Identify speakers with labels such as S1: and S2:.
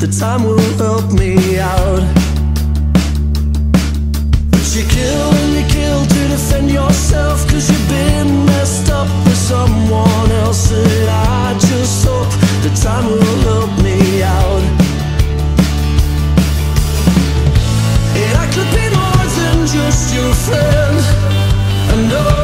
S1: the time will help me out. But you kill and you kill to defend yourself, cause you've been messed up for someone else. And I just hope the time will help me out. And I could be more than just your friend. I know.